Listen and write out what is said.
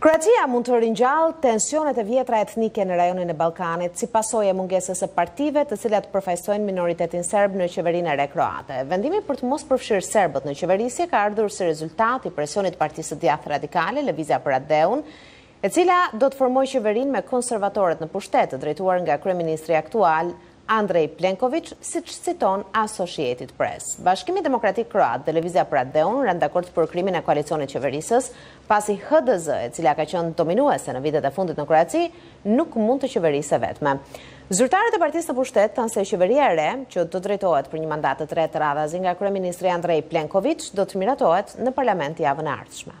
Kroacia mund të ringjallë tensionet e vjetra etnike në rajonin e Ballkanit, si pasojë e mungesës së partive të cilat përfaqësojnë minoritetin serb në qeverinë e re kroate. Vendimi për të mos përfshirë serbët në qeverisje ka ardhur si rezultat i presionit të partisë së djathtë radikale Lëvizja për Atdheun, e cila do të formojë qeverinë me konservatorët në pushtet, të drejtuar nga kryeministri aktual Andrej Plenkoviq, siç citon Associated Press. Bashkimi Demokratik Kroat dhe Lëvizja për Atdheun ranë dakord për krijimin e koalicionit qeverisës, pasi HDZ, e cila ka qenë dominuese në vitet e fundit në Kroaci, nuk mund të qeverisë e vetme. Zyrtarët e partisë në pushtet thanë se qeveria e re, që do drejtohet për një mandat të tretë radhazi nga kryeministri Andrej Plenkoviq, do të miratohet në parlament javën e ardhshme.